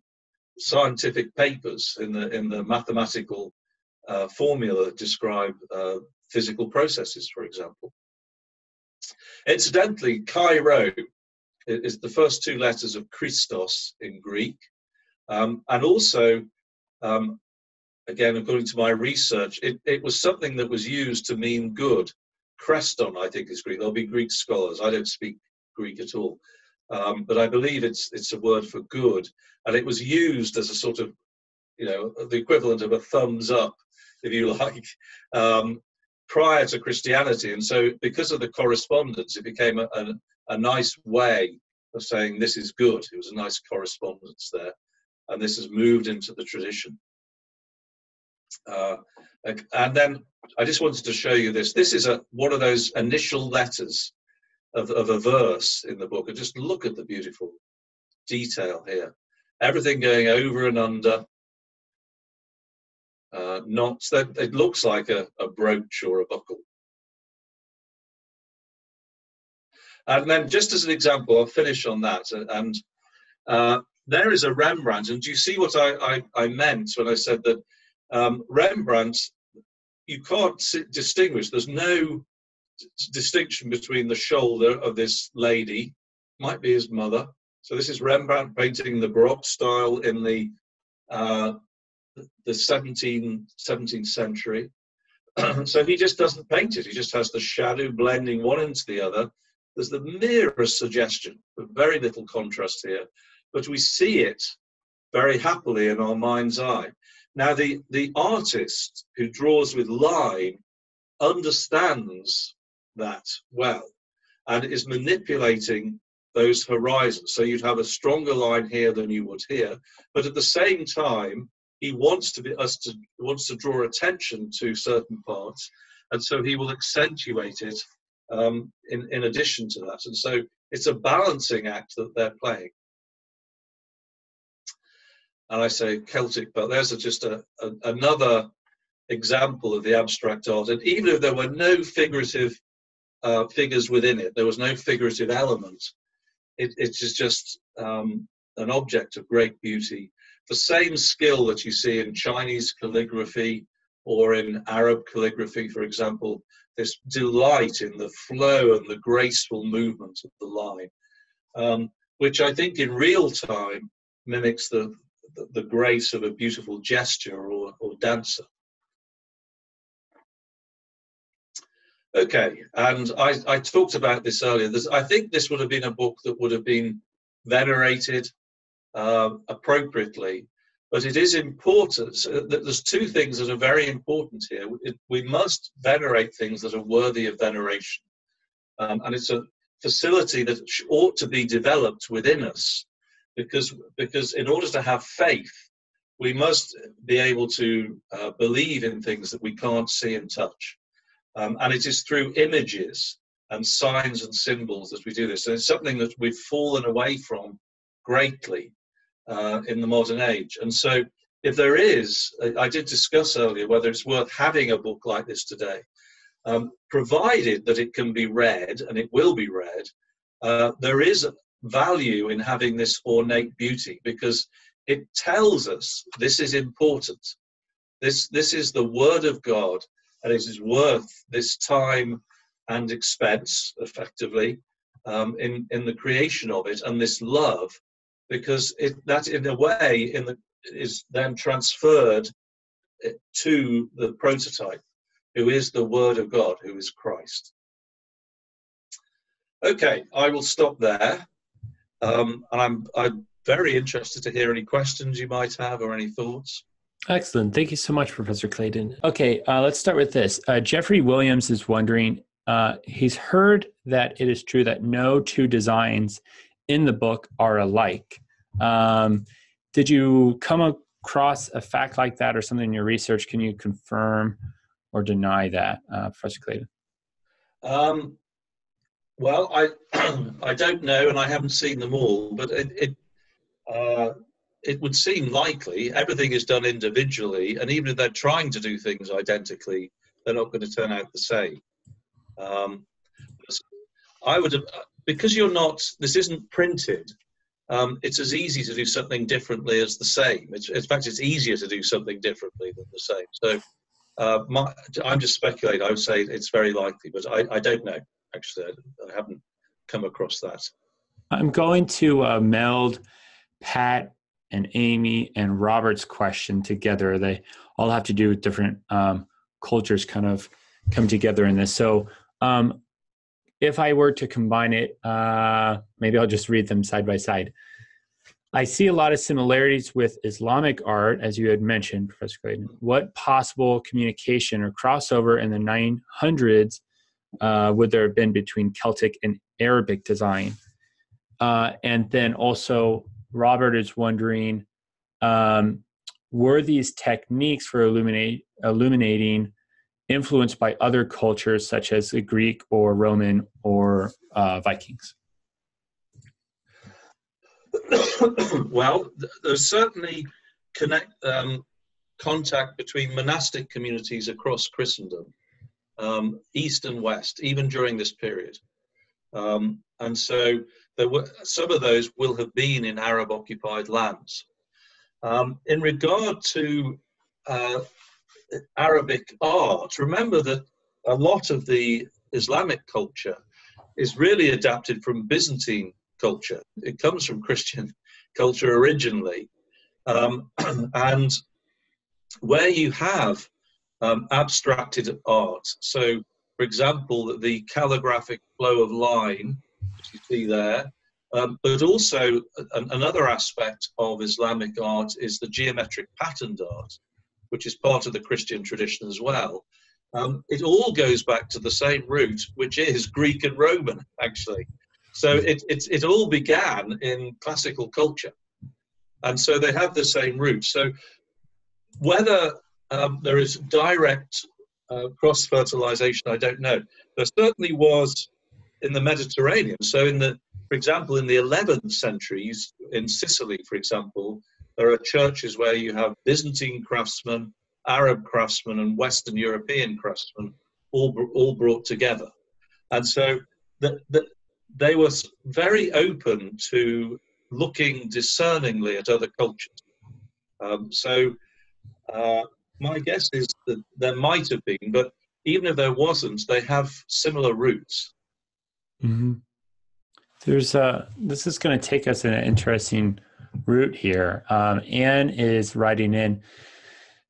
scientific papers in the in the mathematical uh, formula describe uh, physical processes, for example. Incidentally, Chi Rho is the first two letters of Christos in Greek, um, and also, um, again, according to my research, it, it was something that was used to mean good Kreston, I think, is Greek. There'll be Greek scholars. I don't speak Greek at all. Um, but I believe it's it's a word for good, and it was used as a sort of, you know, the equivalent of a thumbs up, if you like, um, prior to Christianity. And so, because of the correspondence, it became a, a, a nice way of saying this is good. It was a nice correspondence there, and this has moved into the tradition. Uh, and then I just wanted to show you this. This is a one of those initial letters of, of a verse in the book. And just look at the beautiful detail here. Everything going over and under uh, knots. That it looks like a, a brooch or a buckle. And then, just as an example, I'll finish on that. And uh, there is a Rembrandt, and do you see what I, I, I meant when I said that um, Rembrandt, you can't distinguish. There's no distinction between the shoulder of this lady, might be his mother. So this is Rembrandt painting the Baroque style in the uh, the 17, 17th century. so he just doesn't paint it. He just has the shadow blending one into the other. There's the merest suggestion, but very little contrast here. But we see it very happily in our mind's eye. Now, the, the artist who draws with line understands that well and is manipulating those horizons. So you'd have a stronger line here than you would here, but at the same time, he wants to be us to wants to draw attention to certain parts, and so he will accentuate it um, in in addition to that. And so it's a balancing act that they're playing. And I say Celtic, but there's a, just a, a, another example of the abstract art. And even if there were no figurative uh, figures within it. There was no figurative element. It, it is just um, an object of great beauty. The same skill that you see in Chinese calligraphy or in Arab calligraphy, for example, this delight in the flow and the graceful movement of the line, um, which I think in real time mimics the, the, grace of a beautiful gesture or, or dancer. Okay, and I, I talked about this earlier. I think this would have been a book that would have been venerated uh, appropriately, but it is important. So there's two things that are very important here. We must venerate things that are worthy of veneration, um, and it's a facility that ought to be developed within us, because because in order to have faith, we must be able to uh, believe in things that we can't see and touch. Um, and it is through images and signs and symbols that we do this. And it's something that we've fallen away from greatly uh, in the modern age. And so, if there is, I did discuss earlier whether it's worth having a book like this today, um, provided that it can be read and it will be read. Uh, there is value in having this ornate beauty because it tells us this is important. This, this is the Word of God and it is worth this time and expense, effectively, um, in in the creation of it and this love, because it that in a way in the is then transferred eh, to the prototype, who is the Word of God, who is Christ. Okay, I will stop there, um, and I'm I'm very interested to hear any questions you might have or any thoughts. Excellent. Thank you so much, Professor Clayton. Okay, uh, let's start with this. Uh, Jeffrey Williams is wondering uh, he's heard that it is true that no two designs in the book are alike. Um, did you come across a fact like that or something in your research? Can you confirm or deny that, uh, Professor Clayton? Um, well, I I don't know, and I haven't seen them all, but it, it uh, it would seem likely everything is done individually, and even if they're trying to do things identically, they're not going to turn out the same. Um, I would, because you're not, this isn't printed. Um, it's as easy to do something differently as the same. It's, in fact, it's easier to do something differently than the same. So, uh, my, I'm just speculating. I would say it's very likely, but I, I don't know. Actually, I, I haven't come across that. I'm going to uh, meld Pat and Amy and Robert's question together. They all have to do with different um, cultures kind of come together in this. So, um, if I were to combine it, uh, maybe I'll just read them side by side. I see a lot of similarities with Islamic art, as you had mentioned, Professor Clayton. What possible communication or crossover in the 900s uh, would there have been between Celtic and Arabic design? Uh, and then also, Robert is wondering um, were these techniques for illuminate, illuminating influenced by other cultures such as the Greek or Roman or uh, Vikings? well, there's certainly connect um, contact between monastic communities across Christendom, um, east and west, even during this period. Um, and so there were some of those will have been in Arab-occupied lands. Um, in regard to uh, Arabic art, remember that a lot of the Islamic culture is really adapted from Byzantine culture. It comes from Christian culture originally. Um, and where you have um, abstracted art, so for example, the calligraphic flow of line, which you see there, um, but also an, another aspect of Islamic art is the geometric patterned art, which is part of the Christian tradition as well. Um, it all goes back to the same root, which is Greek and Roman, actually. So it, it, it all began in classical culture. And so they have the same root. So whether um, there is direct uh, cross fertilization, I don't know. There certainly was in the Mediterranean. So, in the, for example, in the 11th century, in Sicily, for example, there are churches where you have Byzantine craftsmen, Arab craftsmen, and Western European craftsmen all, all brought together. And so the, the, they were very open to looking discerningly at other cultures. Um, so uh, my guess is that there might have been, but even if there wasn't, they have similar roots. Mm-hmm. There's a. This is going to take us in an interesting route here. Um, Anne is writing in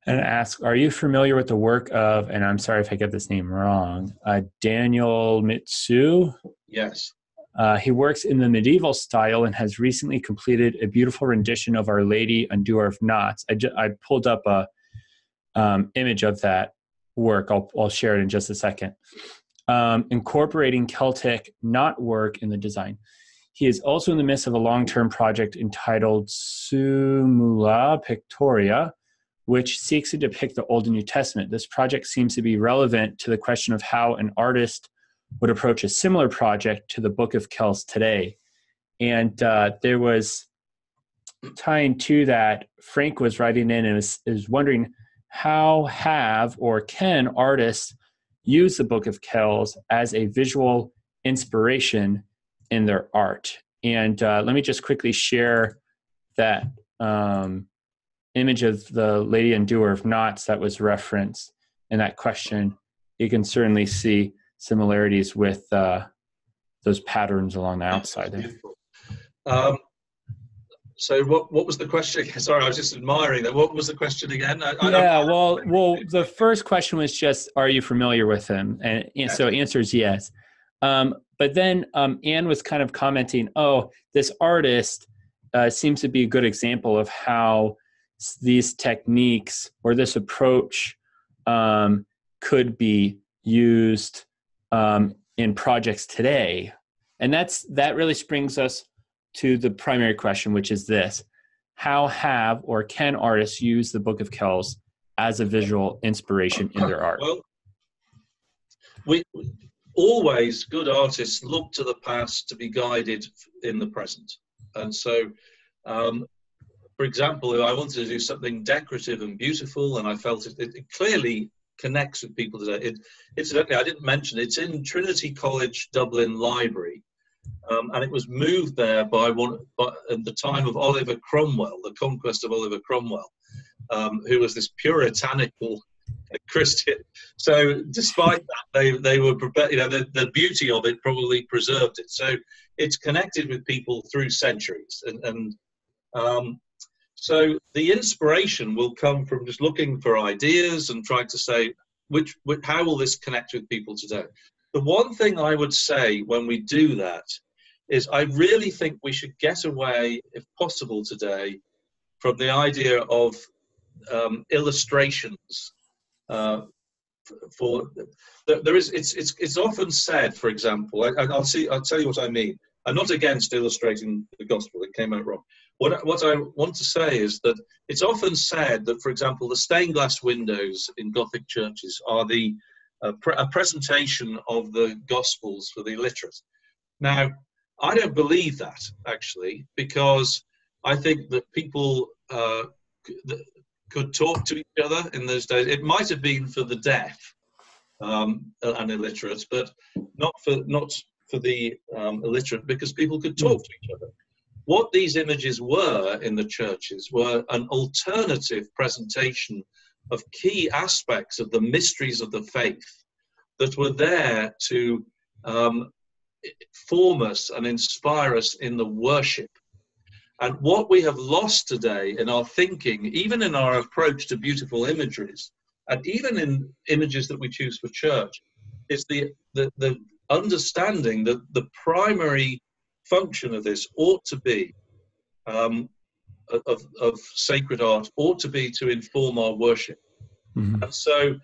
and asks, "Are you familiar with the work of?" And I'm sorry if I get this name wrong. Uh, Daniel Mitsui. Yes. Uh, he works in the medieval style and has recently completed a beautiful rendition of Our Lady Undoer of Knots. I, ju- I pulled up a um, image of that work. I'll, I'll share it in just a second. Um, incorporating Celtic knot work in the design. He is also in the midst of a long term project entitled Summula Pictoria, which seeks to depict the Old and New Testament. This project seems to be relevant to the question of how an artist would approach a similar project to the Book of Kells today. And uh, there was tying to that, Frank was writing in and is, is wondering how have or can artists use the Book of Kells as a visual inspiration in their art. And uh, let me just quickly share that um, image of the Lady Undoer of Knots that was referenced in that question. You can certainly see similarities with uh, those patterns along the outside there. Um, so what what was the question? Sorry, I was just admiring that. What was the question again? I, I yeah, well, well, the first question was just, are you familiar with him? And, and so answer is yes. Um, but then um, Anne was kind of commenting, oh, this artist uh, seems to be a good example of how these techniques or this approach um, could be used um, in projects today. And that's that really springs us to the primary question, which is this: How have or can artists use the Book of Kells as a visual inspiration in their art? Well, we always good artists look to the past to be guided in the present, and so. Um, for example, if I wanted to do something decorative and beautiful, and I felt it, it, clearly connects with people today. It, incidentally, I didn't mention it's in Trinity College Dublin Library, um, and it was moved there by one by, at the time of Oliver Cromwell, the conquest of Oliver Cromwell, um, who was this puritanical Christian. So, despite that, they they were you know the, the beauty of it probably preserved it. So, it's connected with people through centuries, and and um, so the inspiration will come from just looking for ideas and trying to say which, which how will this connect with people today. The one thing I would say when we do that is I really think we should get away, if possible, today from the idea of um, illustrations. Uh, for there is it's it's it's often said, for example, I, will see I'll tell you what I mean. I'm not against illustrating the gospel; it came out wrong. What what I want to say is that it's often said that, for example, the stained glass windows in Gothic churches are the a, pre- a presentation of the Gospels for the illiterate. Now, I don't believe that actually, because I think that people uh, could talk to each other in those days. It might have been for the deaf um, and illiterate, but not for not for the um, illiterate, because people could talk to each other. What these images were in the churches were an alternative presentation of key aspects of the mysteries of the faith that were there to um, form us and inspire us in the worship. And what we have lost today in our thinking, even in our approach to beautiful imageries, and even in images that we choose for church, is the, the, the understanding that the primary function of this ought to be um, of, of sacred art ought to be to inform our worship. Mm-hmm. And so,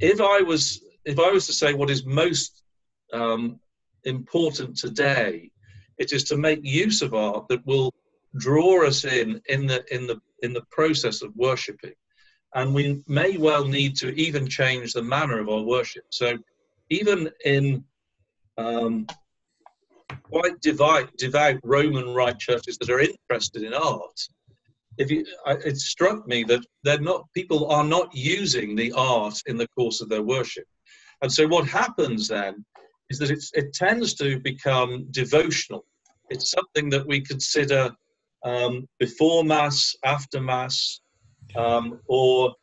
if I was if I was to say what is most um, important today, it is to make use of art that will draw us in in the in the in the process of worshiping, and we may well need to even change the manner of our worship. So, even in um, quite devout, devout Roman Rite churches that are interested in art, if you, it struck me that they're not people are not using the art in the course of their worship. And so what happens then is that it tends to become devotional. It's something that we consider um, before Mass, after Mass, um, or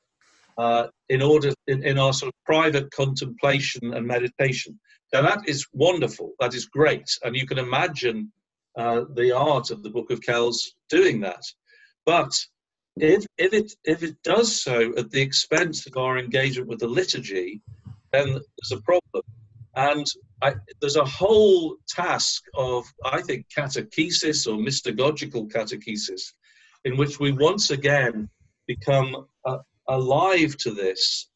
uh, in order in, in, our sort of private contemplation and meditation. Now that is wonderful. That is great, and you can imagine uh, the art of the Book of Kells doing that. But if if it if it does so at the expense of our engagement with the liturgy, then there's a problem. And I, there's a whole task of, I think, catechesis or mystagogical catechesis, in which we once again become uh, alive to this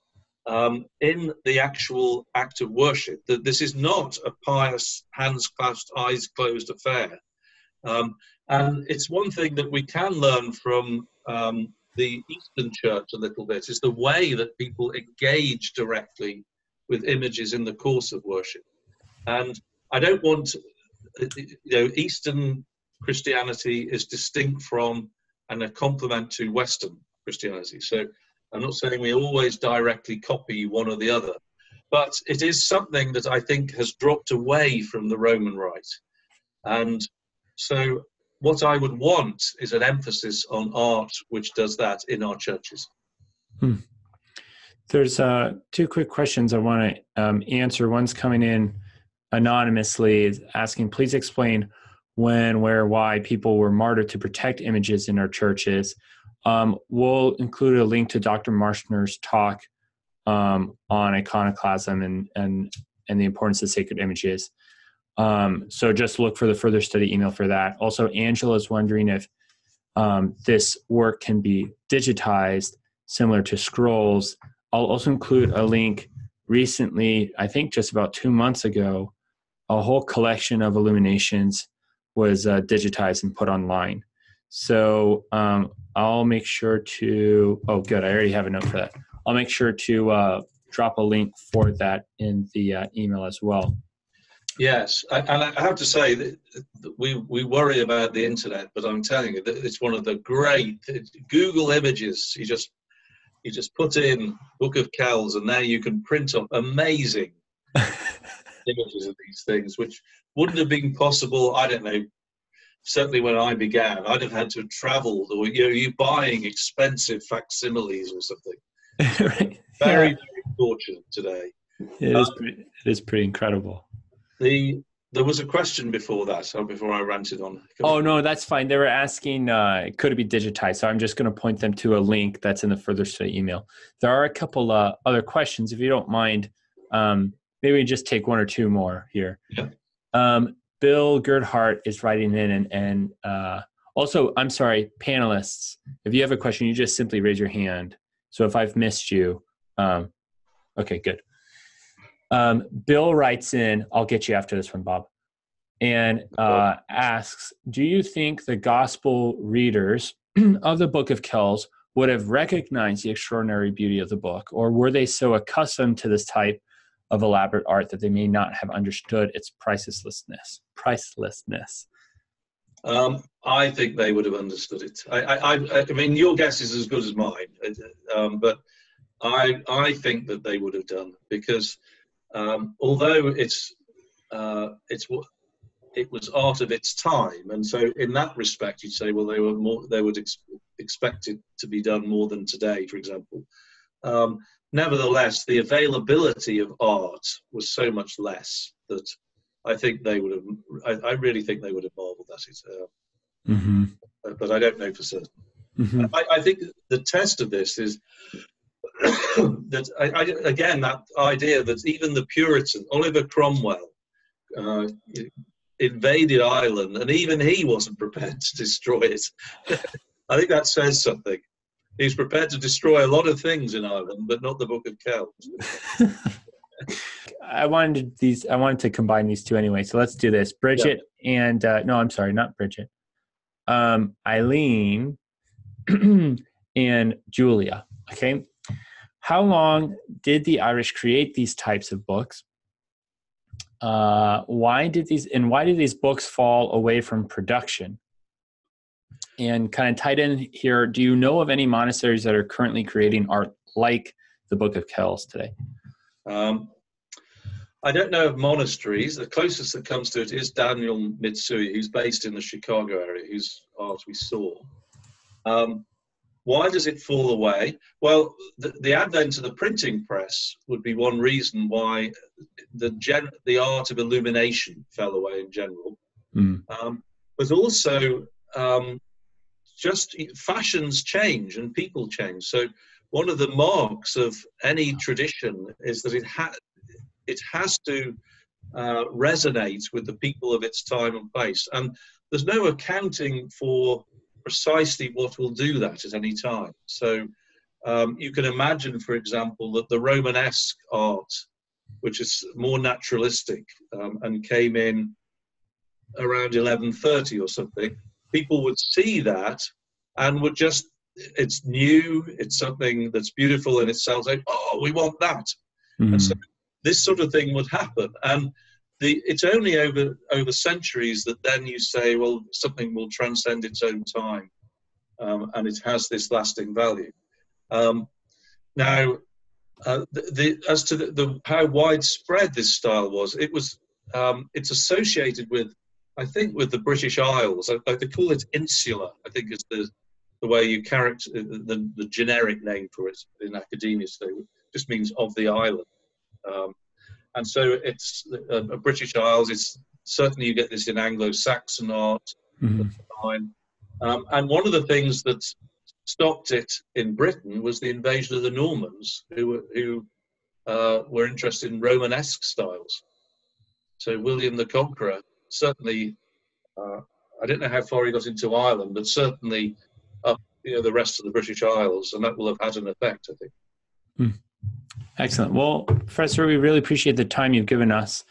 um, in the actual act of worship. That this is not a pious, hands clasped, eyes closed affair. Um, and it's one thing that we can learn from um, the Eastern Church a little bit is the way that people engage directly with images in the course of worship. And I don't want, you know, Eastern Christianity is distinct from and a complement to Western Christianity. So I'm not saying we always directly copy one or the other, but it is something that I think has dropped away from the Roman Rite. And so what I would want is an emphasis on art which does that in our churches. Hmm. There's uh, two quick questions I want to um, answer. One's coming in anonymously, asking, please explain when, where, why people were martyred to protect images in our churches. Um, we'll include a link to Dr. Marshner's talk um, on iconoclasm and, and, and the importance of sacred images. Um, so just look for the further study email for that. Also, Angela is wondering if um, this work can be digitized similar to scrolls I'll also include a link recently, I think just about two months ago, a whole collection of illuminations was uh, digitized and put online. So um, I'll make sure to, oh, good, I already have a note for that. I'll make sure to uh, drop a link for that in the uh, email as well. Yes, and I have to say that we we worry about the internet, but I'm telling you that it's one of the great Google Images. You just you just put in Book of Kells, and now you can print off amazing images of these things, which wouldn't have been possible. I don't know. Certainly, when I began, I'd have had to have travelled, or you know, you buying expensive facsimiles or something. right. Very, yeah. very fortunate today. It um, is. Pretty, it is pretty incredible. The there was a question before that, so before I ranted on. Oh no, that's fine. They were asking, uh, could it be digitized? So I'm just going to point them to a link that's in the further study email. There are a couple uh, other questions, if you don't mind um, maybe just take one or two more here. Yeah. Um, Bill Gerdhart is writing in, and, and uh, also, I'm sorry, panelists, if you have a question, you just simply raise your hand. So if I've missed you, um, okay, good. Um, Bill writes in, I'll get you after this one, Bob, and uh, asks Do you think the gospel readers of the book of Kells would have recognized the extraordinary beauty of the book, or were they so accustomed to this type of elaborate art that they may not have understood its pricelessness? Pricelessness. Um, I think they would have understood it. I, I, I, I mean, your guess is as good as mine, um, but I, I think that they would have done because um, although it's, uh, it's it was art of its time, and so in that respect, you'd say, well, they were more, they would ex- expect it to be done more than today, for example. Um, nevertheless, the availability of art was so much less that I think they would have. I, I really think they would have marvelled at it. Uh, mm-hmm. But I don't know for certain. Mm-hmm. I, I, think the test of this is that I, I, again that idea that even the Puritan Oliver Cromwell uh, invaded Ireland, and even he wasn't prepared to destroy it. I think that says something. He's prepared to destroy a lot of things in Ireland, but not the Book of Kells. I wanted these. I wanted to combine these two anyway. So let's do this. Bridget yeah. and uh, no, I'm sorry, not Bridget. Um, Eileen and Julia. Okay. How long did the Irish create these types of books? Uh, why did these and why did these books fall away from production? And kind of tied in here, do you know of any monasteries that are currently creating art like the Book of Kells today? Um, I don't know of monasteries. The closest that comes to it is Daniel Mitsui, who's based in the Chicago area, whose art we saw. Um, why does it fall away? Well, the, the, advent of the printing press would be one reason why the gen, the art of illumination fell away in general. Mm. Um, but also, um, just fashions change and people change. So, one of the marks of any tradition is that it ha- it has to uh, resonate with the people of its time and place. And there's no accounting for precisely what will do that at any time. So um, you can imagine, for example, that the Romanesque art, which is more naturalistic um, and came in around 1130 or something, people would see that and would just, it's new, it's something that's beautiful in itself, Like, oh, we want that. Mm-hmm. And so this sort of thing would happen. And the, it's only over over centuries that then you say, well, something will transcend its own time, um, and it has this lasting value. Um, now, uh, the, the, as to the, the, how widespread this style was, it was um, it's associated with, I think, with the British Isles. I, they call it insular. I think is the the way you character the, the generic name for it in academia. So it just means of the island. Um, and so it's uh, British Isles. It's certainly you get this in Anglo-Saxon art. Mm-hmm. Um, and one of the things that stopped it in Britain was the invasion of the Normans, who who uh, were interested in Romanesque styles. So William the Conqueror certainly, uh, I don't know how far he got into Ireland, but certainly up you know the rest of the British Isles, and that will have had an effect, I think. Mm. Excellent. Well, Professor, we really appreciate the time you've given us.